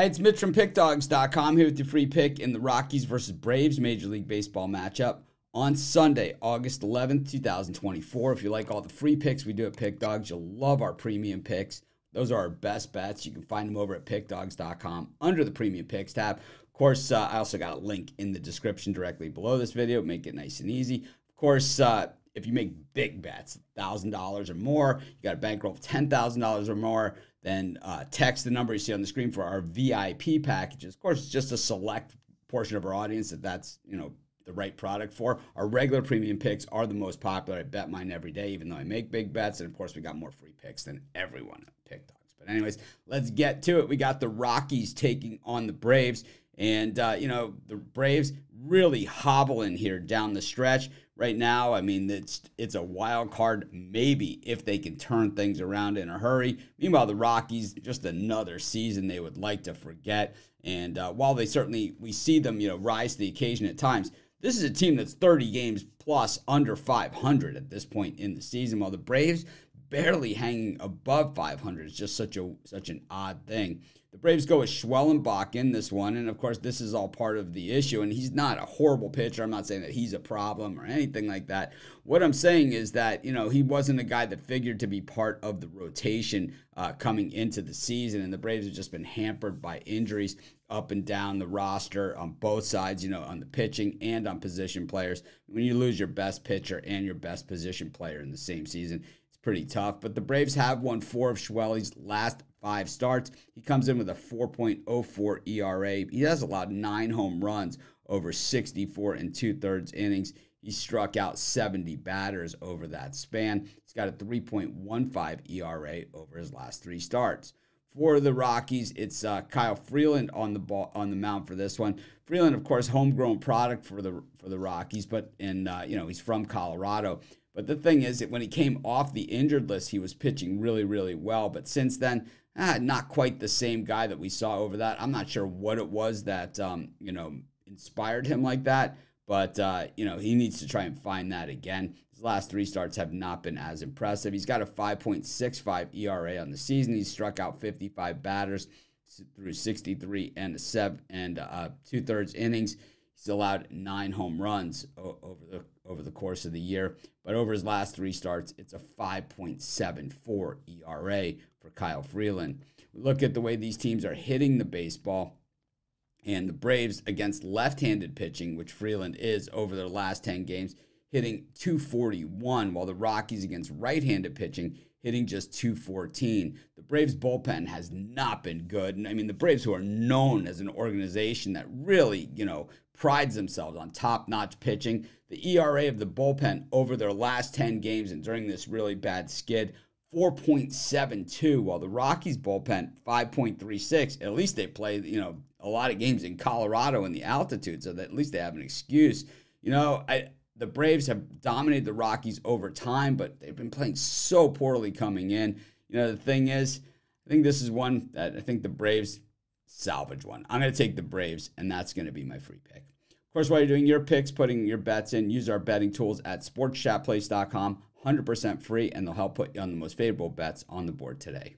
Hi, it's Mitch from PickDawgz.com here with your free pick in the Rockies versus Braves Major League Baseball matchup on Sunday, August 11th, 2024. If you like all the free picks we do at PickDawgz, you'll love our premium picks. Those are our best bets. You can find them over at PickDawgz.com under the premium picks tab. Of course, uh, I also got a link in the description directly below this video. Make it nice and easy. Of course, uh, if you make big bets, $1,000 or more, you got a bankroll of $10,000 or more, then uh, text the number you see on the screen for our VIP packages. Of course, it's just a select portion of our audience that that's, you know, the right product for. Our regular premium picks are the most popular. I bet mine every day, even though I make big bets. And of course, we got more free picks than everyone at Pick Dawgz. But anyways, let's get to it. We got the Rockies taking on the Braves. And, uh, you know, the Braves really hobbling here down the stretch right now. I mean, it's it's a wild card maybe if they can turn things around in a hurry. Meanwhile, the Rockies just another season they would like to forget. And uh, while they certainly we see them you know rise to the occasion at times, this is a team that's 30 games plus under 500 at this point in the season. While the Braves barely hanging above 500 It's just such a such an odd thing. The Braves go with Schwellenbach in this one, and of course, this is all part of the issue. And he's not a horrible pitcher. I'm not saying that he's a problem or anything like that. What I'm saying is that you know he wasn't a guy that figured to be part of the rotation uh, coming into the season, and the Braves have just been hampered by injuries up and down the roster on both sides. You know, on the pitching and on position players. When you lose your best pitcher and your best position player in the same season, pretty tough. But the Braves have won four of Schwelly's last five starts. He comes in with a 4.04 ERA. He has allowed nine home runs over 64 and two thirds innings. He struck out 70 batters over that span. He's got a 3.15 ERA over his last three starts. For the Rockies, it's uh, Kyle Freeland on the ball on the mound for this one. Freeland, of course, homegrown product for the for the Rockies, but in uh, you know he's from Colorado. But the thing is that when he came off the injured list, he was pitching really, really well. But since then, ah, not quite the same guy that we saw over that. I'm not sure what it was that um, you know inspired him like that, but uh, you know he needs to try and find that again. His last three starts have not been as impressive. He's got a 5.65 ERA on the season. He's struck out 55 batters through 63 and a seven and uh, two thirds innings. He's allowed nine home runs over the over the course of the year, but over his last three starts, it's a 5.74 ERA for Kyle Freeland. We look at the way these teams are hitting the baseball, and the Braves against left-handed pitching, which Freeland is over their last 10 games, hitting 241, while the Rockies against right-handed pitching hitting just 214. The Braves bullpen has not been good. And I mean, the Braves, who are known as an organization that really, you know, prides themselves on top notch pitching, the ERA of the bullpen over their last 10 games and during this really bad skid, 4.72, while the Rockies bullpen, 5.36. At least they play, you know, a lot of games in Colorado in the altitude, so that at least they have an excuse. You know, I the Braves have dominated the Rockies over time, but they've been playing so poorly coming in. You know, the thing is, I think this is one that I think the Braves salvage one. I'm going to take the Braves, and that's going to be my free pick. Of course, while you're doing your picks, putting your bets in, use our betting tools at sportschatplace.com. 100% free, and they'll help put you on the most favorable bets on the board today.